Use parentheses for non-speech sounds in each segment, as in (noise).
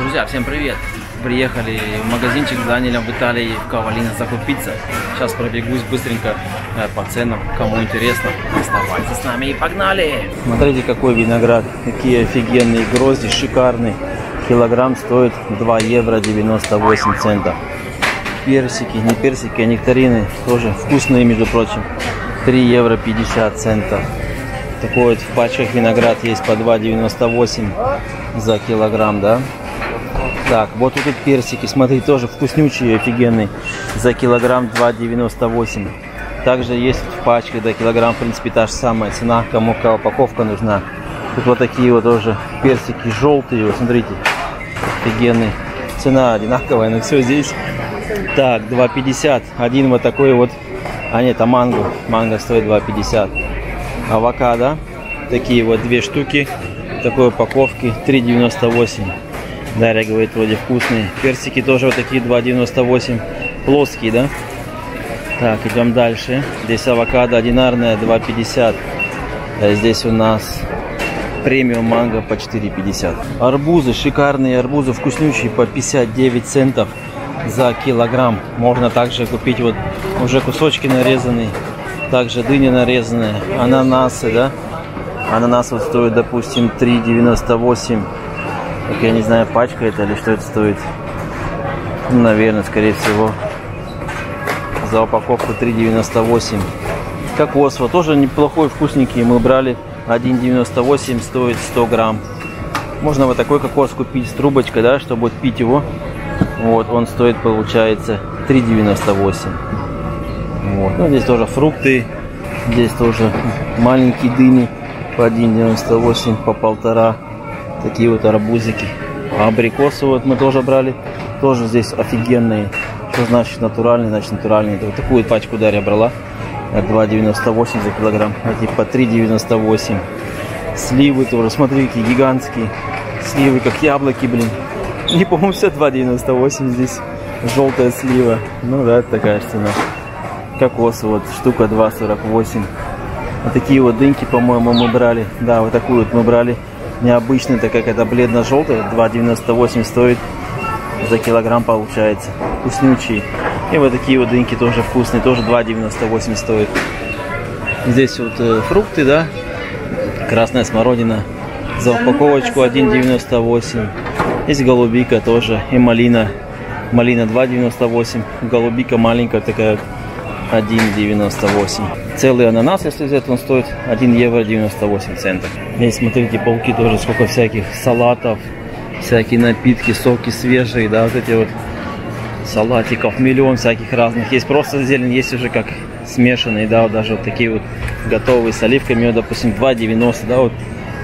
Друзья, всем привет! Приехали в магазинчик с Данилем в Италии, в Кавалино закупиться. Сейчас пробегусь быстренько э, по ценам. Кому интересно, оставайтесь с нами и погнали! Смотрите, какой виноград. Какие офигенные грозди, шикарный. Килограмм стоит 2 евро 98 центов. Персики, не персики, а нектарины. Тоже вкусные, между прочим. 3 евро 50 центов. Такой вот в пачках виноград есть по 2,98 за килограмм, да? Так, вот тут персики, смотри, тоже вкуснючие, офигенные. За килограмм 2,98. Также есть в пачках, да, килограмм, в принципе, та же самая цена, кому какая упаковка нужна. Тут вот такие вот тоже персики желтые, вот смотрите, офигенные. Цена одинаковая, но все здесь. Так, 2,50. Один вот такой вот, а нет, а манго. Манго стоит 2,50. Авокадо, такие вот две штуки, такой упаковки 3,98. Дарья говорит, вроде вкусные. Персики тоже вот такие 2,98. Плоские, да? Так, идем дальше. Здесь авокадо одинарная 2,50. А здесь у нас премиум манго по 4,50. Арбузы, шикарные арбузы, вкуснющие по 59 центов за килограмм. Можно также купить вот уже кусочки нарезанные. Также дыня нарезанная. Ананасы, да? Ананас вот стоит, допустим, 3,98 так я не знаю, пачка это или что это стоит. Ну, наверное, скорее всего. За упаковку 3,98. Кокос, вот тоже неплохой, вкусненький. Мы брали 1,98, стоит 100 грамм. Можно вот такой кокос купить с трубочкой, да, чтобы вот пить его. Вот, он стоит, получается, 3,98. Вот. Ну, здесь тоже фрукты. Здесь тоже маленькие дыни по 1,98, по полтора. Такие вот арбузики. А абрикосы вот мы тоже брали. Тоже здесь офигенные. Что значит натуральный? Значит натуральный. Вот такую пачку Дарья брала. 2,98 за килограмм. Эти по 3,98. Сливы тоже. Смотри, какие гигантские. Сливы, как яблоки, блин. Не по-моему, все 2,98 здесь. Желтая слива. Ну да, это такая цена. Кокос вот штука 2,48. Вот такие вот дыньки, по-моему, мы брали. Да, вот такую вот мы брали необычный, так как это бледно-желтый, 2,98 стоит за килограмм получается. Вкуснючий. И вот такие вот дыньки тоже вкусные, тоже 2,98 стоит. Здесь вот э, фрукты, да, красная смородина за упаковочку 1,98. Здесь голубика тоже и малина. Малина 2,98. Голубика маленькая такая 1,98. Целый ананас, если взять, он стоит 1 евро 98 центов. Здесь, смотрите, полки тоже сколько всяких салатов, всякие напитки, соки свежие, да, вот эти вот салатиков, миллион всяких разных. Есть просто зелень, есть уже как смешанные, да, вот даже вот такие вот готовые с оливками, допустим, 2,90, да, вот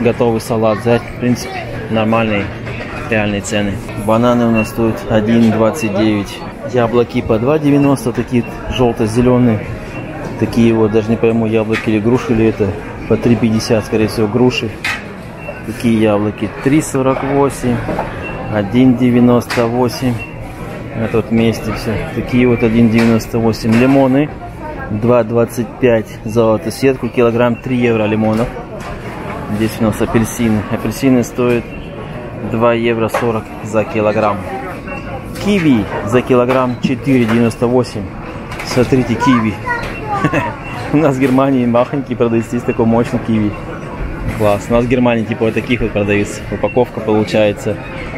готовый салат взять, в принципе, нормальные реальные цены. Бананы у нас стоят 1,29. Яблоки по 2,90, такие желто-зеленые. Такие вот, даже не пойму, яблоки или груши, или это по 3,50, скорее всего, груши. Такие яблоки 3,48, 1,98. Это вот вместе все. Такие вот 1,98. Лимоны 2,25 за эту сетку. Килограмм 3 евро лимонов. Здесь у нас апельсины. Апельсины стоят 2 евро 40 за килограмм. Киви за килограмм 4,98. Смотрите, киви. (laughs) У нас в Германии махонький продается, есть такой мощный киви. Класс. У нас в Германии типа вот таких вот продаются. Упаковка получается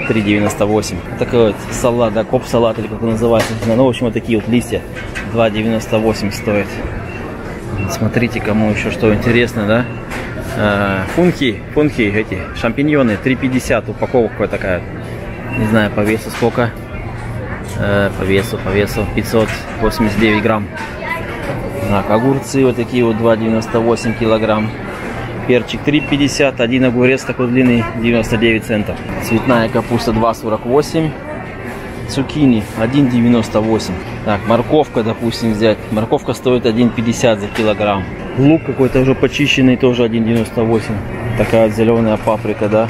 3,98. Такой вот салат, да, коп-салат или как он называется. Ну, в общем, вот такие вот листья 2,98 стоит. Смотрите, кому еще что интересно, да? А, функи, функи эти, шампиньоны 3,50 упаковка такая. Не знаю по весу сколько. Э, по весу, по весу 589 грамм. Так, огурцы вот такие вот 2,98 килограмм. Перчик 3,50, один огурец такой длинный 99 центов. Цветная капуста 2,48. Цукини 1,98. Так, морковка, допустим, взять. Морковка стоит 1,50 за килограмм. Лук какой-то уже почищенный, тоже 1,98. Такая зеленая паприка, да.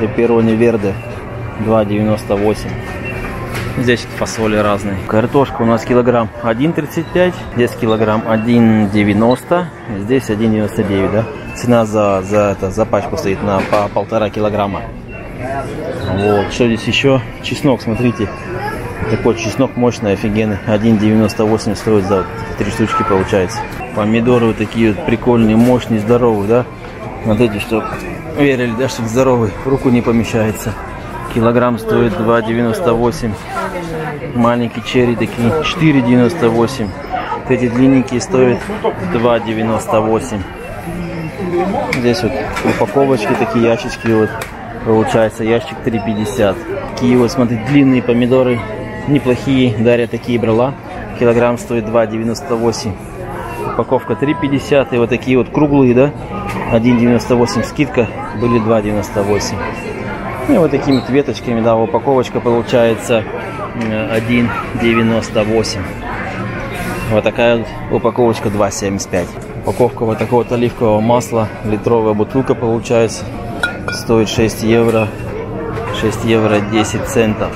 Пепперони верде 2,98. Здесь фасоли разные. Картошка у нас килограмм 1,35. Здесь килограмм 1,90. Здесь 1,99, да? Цена за, за, это, за пачку стоит на по полтора килограмма. Вот, что здесь еще? Чеснок, смотрите. Такой чеснок мощный, офигенный. 1,98 стоит за вот три штучки получается. Помидоры вот такие вот прикольные, мощные, здоровые, да? Смотрите, что верили, да, что здоровый. В руку не помещается. Килограмм стоит 2,98. Маленькие черри такие 4,98. Вот эти длинненькие стоят 2,98. Здесь вот упаковочки такие, ящички вот. Получается ящик 3,50. Такие вот, смотрите, длинные помидоры. Неплохие. Дарья такие брала. Килограмм стоит 2,98. Упаковка 3,50. И вот такие вот круглые, да? 1,98 скидка. Были 2,98. И вот такими вот веточками, да, упаковочка получается 1,98. Вот такая вот упаковочка 2,75. Упаковка вот такого вот оливкового масла, литровая бутылка получается, стоит 6 евро, 6 евро 10 центов.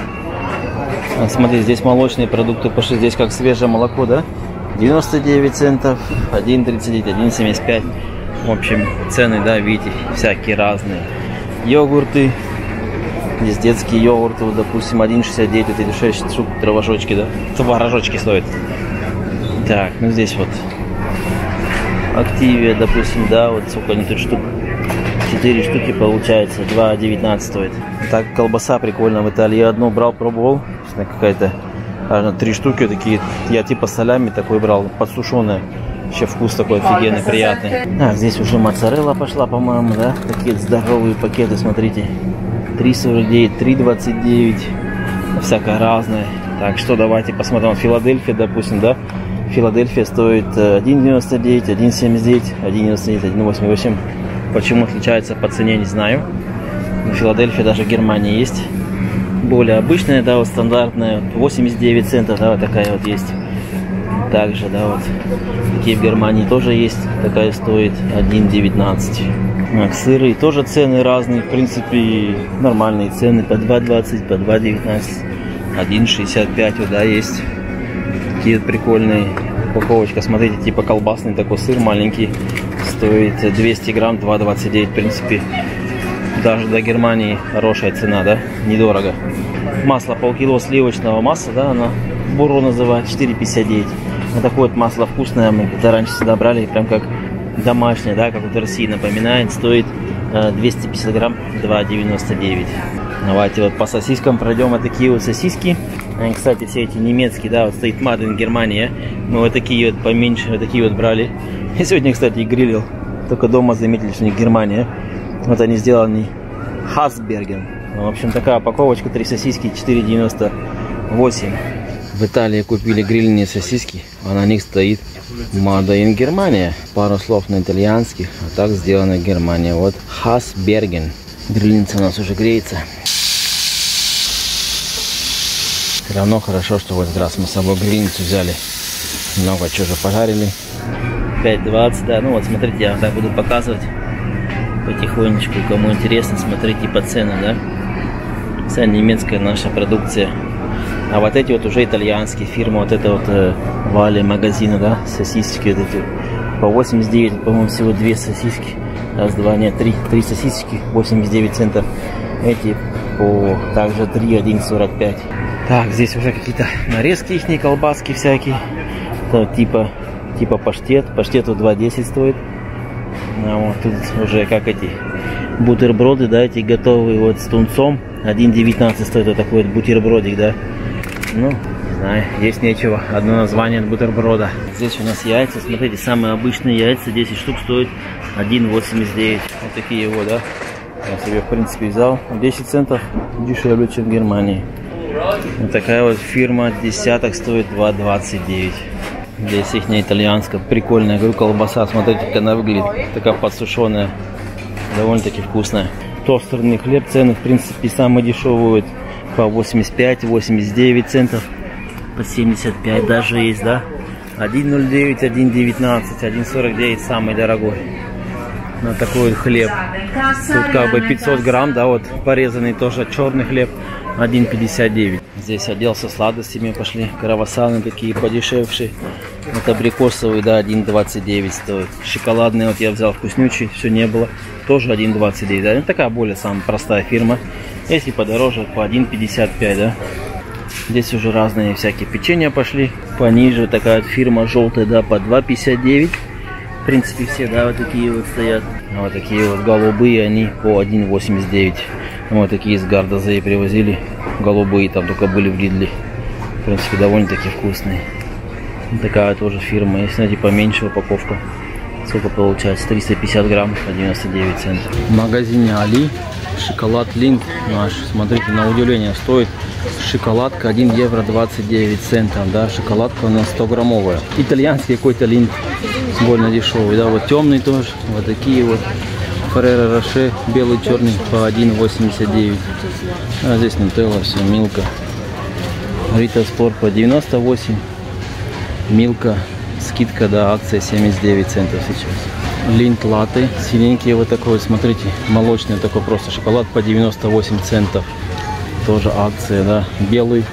Смотри, здесь молочные продукты пошли, здесь как свежее молоко, да? 99 центов, 1,39, 1,75. В общем, цены, да, видите, всякие разные. Йогурты, Здесь детские йогурты, вот, допустим, 1,69, вот эти 6 штук травожочки, да? Творожочки стоят. Так, ну здесь вот Активия, допустим, да, вот сколько они тут штук. 4 штуки получается, 2,19 стоит. Так, колбаса прикольная в Италии. Я одну брал, пробовал. Какая-то, наверное, три штуки такие. Я типа солями такой брал, подсушенная. Вообще вкус такой офигенный, приятный. Так, здесь уже моцарелла пошла, по-моему, да? Такие здоровые пакеты, смотрите. 3,49, 3,29, всякое разное. Так что давайте посмотрим. Филадельфия, допустим, да? Филадельфия стоит 1,99, 1,79, 1,99, 1,88. Почему отличается по цене, не знаю. В Филадельфии даже в Германии есть. Более обычная, да, вот стандартная, 89 центов, да, вот такая вот есть. Также, да, вот такие в Германии тоже есть. Такая стоит 1,19. Сыры тоже цены разные, в принципе, нормальные цены по 2,20, по 2,19, 1,65 вот, да, есть. Такие вот прикольные упаковочка, смотрите, типа колбасный такой сыр маленький, стоит 200 грамм, 2,29, в принципе, даже до Германии хорошая цена, да, недорого. Масло полкило сливочного масла, да, она буру называют, 4,59. Вот такое вот масло вкусное, мы когда раньше сюда брали, прям как домашнее, да, как вот в России напоминает, стоит 250 э, грамм 2,99. Давайте вот по сосискам пройдем вот такие вот сосиски. Кстати, все эти немецкие, да, вот стоит in Германия. Мы вот такие вот поменьше, вот такие вот брали. И сегодня, кстати, грилил. Только дома заметили, что не Германия. Вот они сделаны Хасберген. В общем, такая упаковочка, три сосиски, 4,98. В Италии купили грильные сосиски, а на них стоит Made in Германия. Пару слов на итальянских, а так сделано Германия. Вот Хасберген. Грильница у нас уже греется. Все равно хорошо, что в этот раз мы с собой грильницу взяли. Много чего же пожарили. 5.20, да. Ну вот смотрите, я так буду показывать потихонечку. Кому интересно, смотрите по ценам, да. Вся немецкая наша продукция. А вот эти вот уже итальянские фирмы, вот это вот э, Вали магазина, да, сосиски вот эти. По 89, по-моему, всего две сосиски. Раз, два, нет, три, три сосиски, 89 центов. Эти по также 3, 1,45. Так, здесь уже какие-то нарезки их, колбаски всякие. Это типа, типа паштет. Паштет вот 2,10 стоит. А вот тут уже как эти бутерброды, да, эти готовые вот с тунцом. 1,19 стоит вот такой вот бутербродик, да. Ну, не знаю, есть нечего. Одно название от бутерброда. Здесь у нас яйца. Смотрите, самые обычные яйца. 10 штук стоит 1,89. Вот такие вот, да. Я себе, в принципе, взял. 10 центов дешевле, чем в Германии. Вот такая вот фирма десяток стоит 2,29. Здесь их не итальянская. Прикольная, говорю, колбаса. Смотрите, как она выглядит. Такая подсушенная. Довольно-таки вкусная. Тостерный хлеб. Цены, в принципе, самые дешевые. По 85-89 центов. По 75 даже есть, да? 1,09, 1,19, 1,49 самый дорогой. На такой хлеб. Тут как бы 500 грамм, да, вот порезанный тоже черный хлеб. 1,59. Здесь оделся сладостями пошли. Кровосаны такие подешевшие. Вот абрикосовый, да, 1,29 стоит. Шоколадный вот я взял вкуснючий, все не было. Тоже 1,29. Да, ну, такая более самая простая фирма. Если подороже, по 1,55, да. Здесь уже разные всякие печенья пошли. Пониже такая фирма желтая, да, по 2,59. В принципе, все, да, вот такие вот стоят. А вот такие вот голубые, они по 1,89. Вот такие из Гардаза привозили. Голубые там только были в Лидле. В принципе, довольно-таки вкусные. Такая тоже фирма. Есть, знаете, поменьше упаковка. Сколько получается? 350 грамм по 99 центов. В магазине Али шоколад Линд наш. Смотрите, на удивление стоит шоколадка 1 евро 29 центов. Да, шоколадка у нас 100 граммовая. Итальянский какой-то Линд. Больно дешевый. Да, вот темный тоже. Вот такие вот. Ферреро Роше белый черный по 1,89. А здесь Нутелла, все, Милка. Рита Спорт по 98. Милка скидка, да, акция 79 центов сейчас. Линд латы, синенький вот такой, вот, смотрите, молочный такой просто шоколад по 98 центов. Тоже акция, да. Белый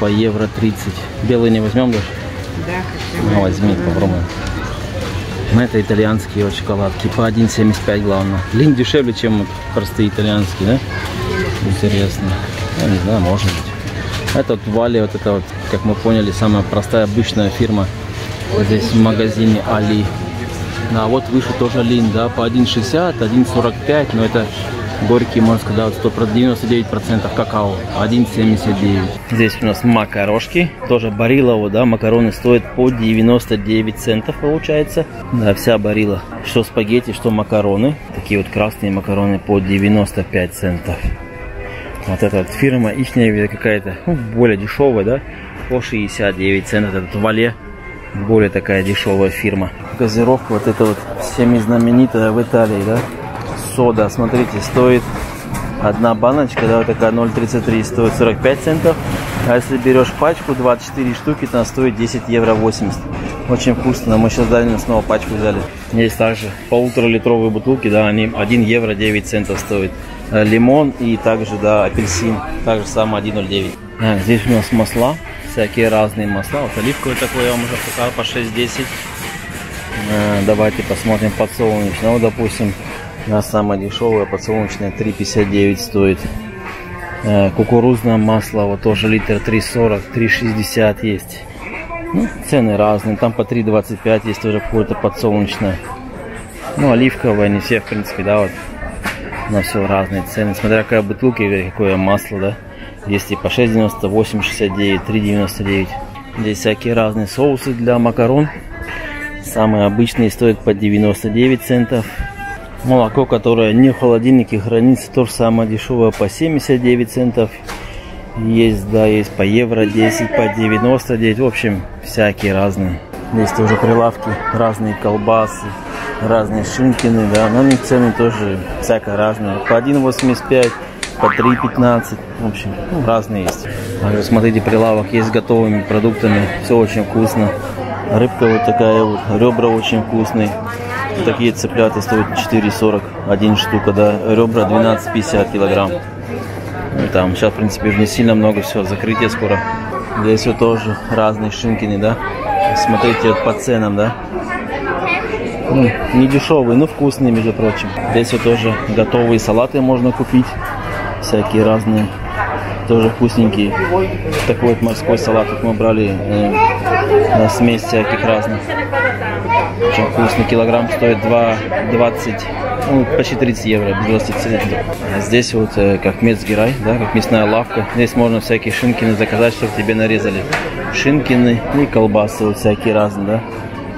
по евро 30. Белый не возьмем даже? Да, хочу. Ну, возьми, попробуем. Ну, Это итальянские вот шоколадки по 1,75 главное. Линд дешевле, чем простые итальянские, да? Интересно. Я не знаю, может быть. Этот Вали, вот это вот, как мы поняли, самая простая, обычная фирма здесь в магазине Али. Да, вот выше тоже Лин, да, по 1,60, 1,45, но это горький, можно сказать, 100, 99% какао, 1,79. Здесь у нас макарошки, тоже барилово, да, макароны стоят по 99 центов, получается. Да, вся барила, что спагетти, что макароны. Такие вот красные макароны по 95 центов. Вот эта вот фирма, их какая-то, ну, более дешевая, да, по 69 центов. Этот Вале более такая дешевая фирма. Газировка вот эта вот всеми знаменитая в Италии, да? Сода, смотрите, стоит одна баночка, да, вот такая 0,33 стоит 45 центов. А если берешь пачку 24 штуки, то она стоит 10 евро 80. Очень вкусно. Мы сейчас дали снова пачку взяли. Есть также полуторалитровые бутылки, да, они 1 евро 9 центов стоит. Э, Лимон и также, да, апельсин. Также самое 1,09. А, здесь у нас масла всякие разные масла. Вот оливковое такое я вам уже показал по 6-10. Э, давайте посмотрим подсолнечное. Ну, допустим, на самое дешевое подсолнечное 3,59 стоит. Э, кукурузное масло, вот тоже литр 3,40, 3,60 есть. Ну, цены разные, там по 3,25 есть тоже какое-то подсолнечное. Ну, оливковое, не все, в принципе, да, вот. На все разные цены, смотря какая бутылка и какое масло, да. Есть и по 6,90, 8,69, 3,99. Здесь всякие разные соусы для макарон. Самые обычные стоят по 99 центов. Молоко, которое не в холодильнике хранится, тоже самое дешевое по 79 центов. Есть, да, есть по евро 10, по 99. В общем, всякие разные. Здесь тоже прилавки, разные колбасы, разные шинкины, да. На них цены тоже всякое разное. По 1,85 по 3,15. В общем, ну, разные есть. Смотрите, прилавок есть с готовыми продуктами. Все очень вкусно. Рыбка вот такая вот, ребра очень вкусные. Такие цыплята стоят 4,40 один штука, да. Ребра 12,50 килограмм. Ну, там сейчас, в принципе, не сильно много все, закрытие скоро. Здесь вот тоже разные шинкины, да. Смотрите вот по ценам, да. Ну, не дешевые, но вкусные, между прочим. Здесь вот тоже готовые салаты можно купить всякие разные, тоже вкусненькие. Такой вот морской салат, как мы брали, э, на смесь всяких разных. Очень вкусный, килограмм стоит 2,20, ну, почти 30 евро, без 20 центов. А здесь вот э, как Мецгерай, да, как мясная лавка. Здесь можно всякие шинкины заказать, чтобы тебе нарезали. Шинкины и колбасы вот всякие разные, да.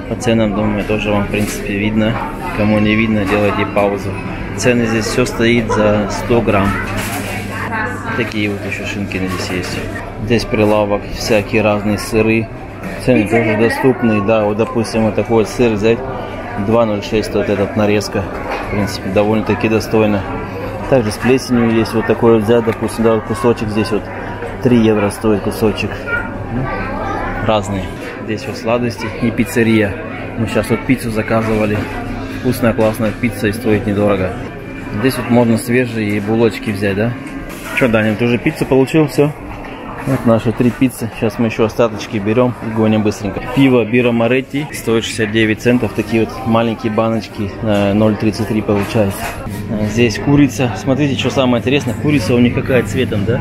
По ценам, думаю, тоже вам, в принципе, видно. Кому не видно, делайте паузу. Цены здесь все стоит за 100 грамм. Такие вот еще шинкины здесь есть. Здесь прилавок, всякие разные сыры. Цены тоже доступные, да. Вот, допустим, вот такой вот сыр взять. 2,06 стоит этот нарезка. В принципе, довольно-таки достойно. Также с плесенью есть вот такой вот взять, допустим, да, вот кусочек здесь вот 3 евро стоит кусочек. Ну, разные. Здесь вот сладости и пиццерия. Мы сейчас вот пиццу заказывали. Вкусная, классная пицца и стоит недорого. Здесь вот можно свежие булочки взять, да? Что, Даня, ты уже пиццу получил, все? Вот наши три пиццы. Сейчас мы еще остаточки берем и гоним быстренько. Пиво Бира Моретти стоит 69 центов. Такие вот маленькие баночки. 0,33 получается. Здесь курица. Смотрите, что самое интересное. Курица у них какая цветом, да?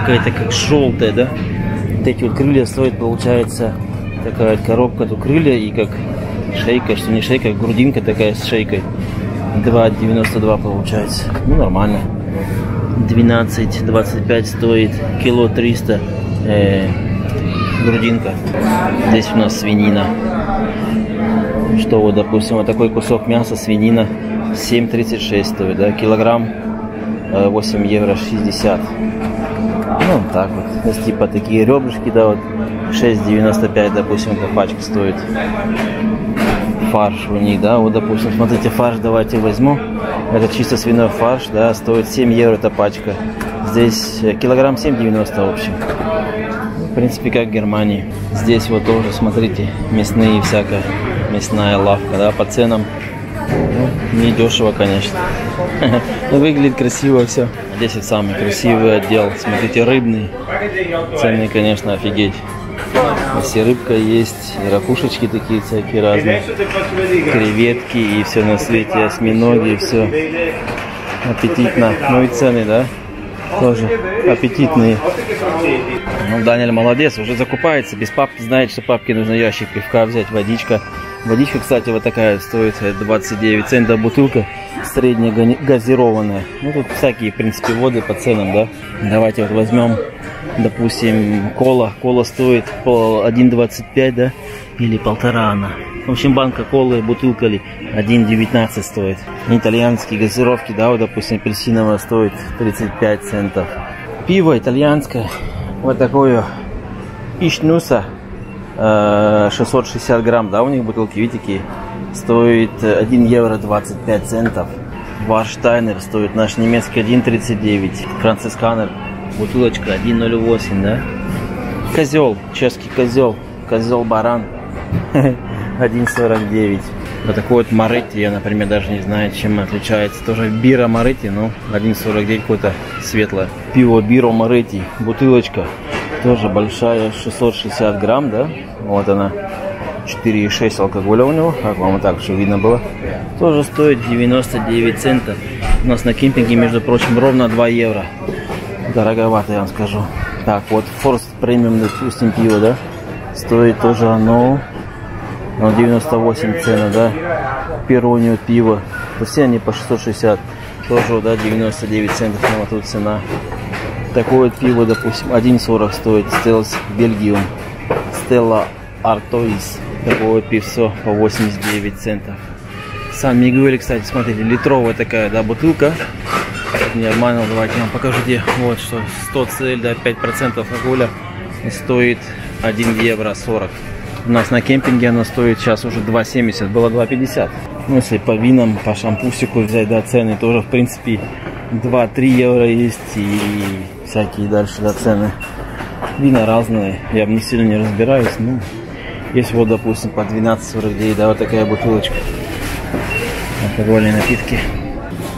Какая-то как желтая, да? Вот эти вот крылья стоят, получается, такая вот коробка, тут крылья и как шейка, что не шейка, а грудинка такая с шейкой. 2,92 получается. Ну, нормально. 12,25 стоит кило 300 э, грудинка. Здесь у нас свинина. Что вот, допустим, вот такой кусок мяса свинина 7,36 стоит, да, килограмм 8 э, евро 60. Ну, так вот. Здесь типа такие ребрышки, да, вот 6,95, допустим, эта пачка стоит. Фарш у них, да, вот, допустим, смотрите, фарш давайте возьму. Это чисто свиной фарш, да, стоит 7 евро эта пачка. Здесь э, килограмм 7,90 в общем. В принципе, как в Германии. Здесь вот тоже, смотрите, мясные всякая, мясная лавка, да, по ценам. Ну, не дешево, конечно. (laughs) Но выглядит красиво все. Здесь вот самый красивый отдел. Смотрите, рыбный. Цены, конечно, офигеть. Здесь рыбка есть, ракушечки такие всякие разные, креветки и все на свете, осьминоги, и все аппетитно. Ну и цены, да, тоже аппетитные. Ну, Даниэль молодец, уже закупается, без папки знает, что папке нужно ящик пивка взять, водичка. Водичка, кстати, вот такая стоит 29 центов бутылка, средняя газированная. Ну, тут всякие, в принципе, воды по ценам, да. Давайте вот возьмем допустим, кола. Кола стоит по 1,25, да, или полтора она. В общем, банка колы, бутылка ли, 1,19 стоит. Итальянские газировки, да, вот, допустим, апельсиновая стоит 35 центов. Пиво итальянское, вот такое Ишнуса, 660 грамм, да, у них бутылки, видите, какие, стоит 1 евро 25 центов. Варштайнер стоит наш немецкий 1,39. Францисканер Бутылочка 1.08, да? Козел, чешский козел. Козел баран. (laughs) 1.49. Вот такой вот Моретти, я, например, даже не знаю, чем отличается. Тоже бира Моретти, ну, 1.49 какое-то светлое. Пиво Биро Моретти, бутылочка. Тоже большая, 660 грамм, да? Вот она. 4,6 алкоголя у него, как вам так все видно было. Тоже стоит 99 центов. У нас на кемпинге, между прочим, ровно 2 евро дороговато, я вам скажу. Так, вот Форст премиум, допустим, пиво, да, стоит тоже оно, оно 98 цена, да. Перонио пиво, все они по 660, тоже, да, 99 центов, ну, вот тут цена. Такое пиво, допустим, 1,40 стоит, Стелс Бельгиум, Стелла Артоис, такое пивцо по 89 центов. Сан-Мигуэль, кстати, смотрите, литровая такая, да, бутылка, не обманул, давайте я вам покажу где. Вот что 100 цель, да, 5% алкоголя стоит 1 евро 40. У нас на кемпинге она стоит сейчас уже 2,70, было 2,50. Ну, если по винам, по шампусику взять, да, цены тоже, в принципе, 2-3 евро есть и всякие дальше, да, цены. Вина разные, я не сильно не разбираюсь, ну, есть вот, допустим, по 12,49, да, вот такая бутылочка. Алкогольные напитки.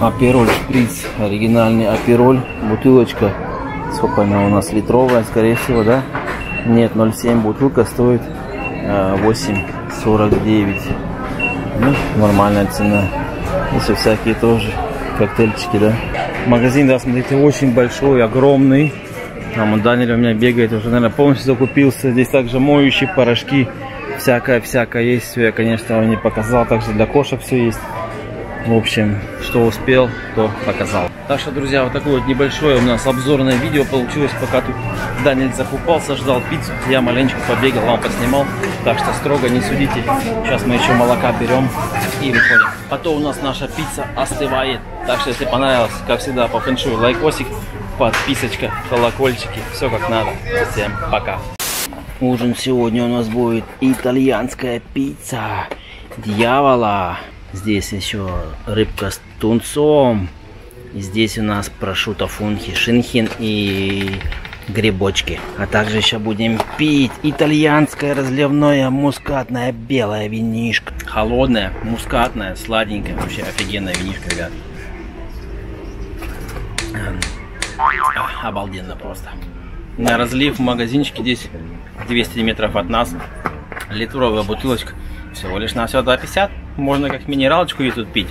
Апероль шприц, оригинальный апероль, бутылочка, сколько она у нас, литровая, скорее всего, да? Нет, 0,7 бутылка стоит 8,49. Ну, нормальная цена. Если всякие тоже коктейльчики, да? Магазин, да, смотрите, очень большой, огромный. Там Даниль у меня бегает, уже, наверное, полностью закупился. Здесь также моющие порошки, всякое-всякое есть. Все я, конечно, не показал. Также для кошек все есть. В общем, что успел, то показал. Так что, друзья, вот такое вот небольшое у нас обзорное видео получилось, пока тут Даниль закупался, ждал пиццу. Я маленечко побегал, вам поснимал. Так что строго не судите. Сейчас мы еще молока берем и выходим. А то у нас наша пицца остывает. Так что, если понравилось, как всегда, по фэншую лайкосик, подписочка, колокольчики. Все как надо. Всем пока. Ужин сегодня у нас будет итальянская пицца дьявола. Здесь еще рыбка с тунцом. И здесь у нас прошута фунхи, шинхин и грибочки. А также еще будем пить итальянское разливное мускатное белое винишко. Холодное, мускатное, сладенькое. Вообще офигенное винишко, ребят. Обалденно просто. На разлив в магазинчике здесь 200 метров от нас. Литровая бутылочка. Всего лишь на все 2,50. Можно как минералочку и тут пить.